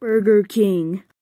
Burger King.